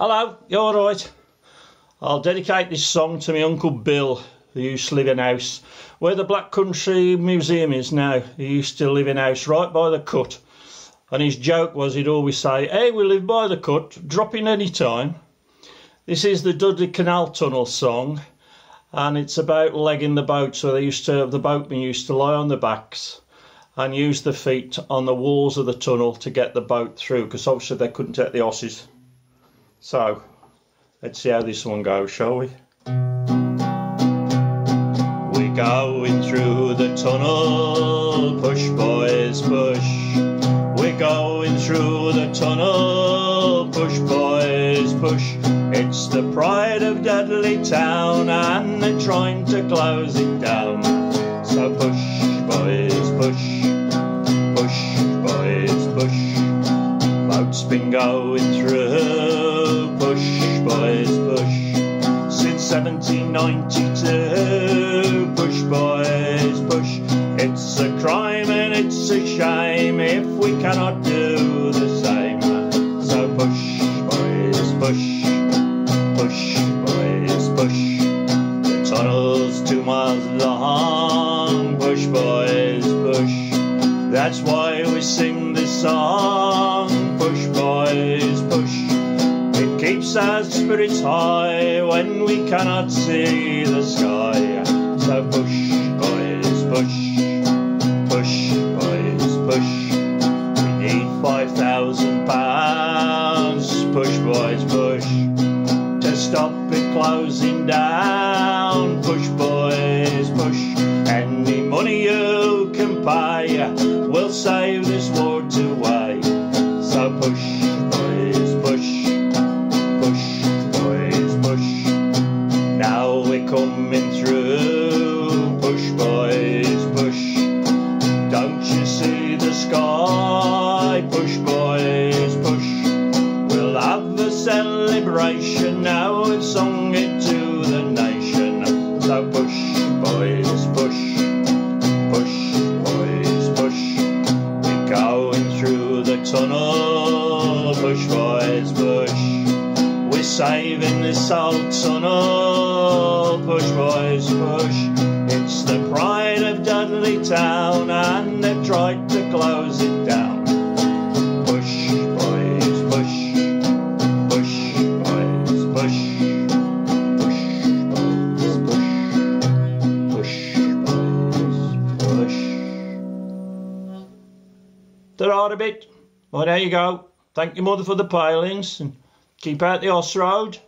Hello, you alright? I'll dedicate this song to my Uncle Bill, who used to live in house where the Black Country Museum is now. He used to live in house right by the cut. And his joke was he'd always say, Hey, we live by the cut, drop in any time. This is the Dudley Canal Tunnel song, and it's about legging the boat. So they used to, the boatmen used to lie on their backs and use the feet on the walls of the tunnel to get the boat through, because obviously they couldn't take the horses. So, let's see how this one goes, shall we? We're going through the tunnel, push boys, push. We're going through the tunnel, push boys, push. It's the pride of Dudley Town and they're trying to close it down. So push boys, push, push boys, push. Boat's been going through, boys, push. Since 1792, push boys, push. It's a crime and it's a shame if we cannot do the same. So push boys, push, push boys, push. The tunnel's two miles long, push boys, push. That's why we sing Our spirits high when we cannot see the sky. So push boys, push, push boys, push. We need five thousand pounds, push boys, push. To stop it closing down, push boys, push. Any money you can pay will save this war away. Coming through, push boys, push. Don't you see the sky? Push boys, push. We'll have a celebration now we've sung it to the nation. So push boys, push, push boys, push. We're going through the tunnel, push boys, push. Saving this old tunnel, push boys, push. It's the pride of Dudley Town and they've tried to close it down. Push boys, push, push boys, push. Push boys, push, push boys, push. There are a bit. Well, there you go. Thank your mother for the pilings and keep out the Oss Road.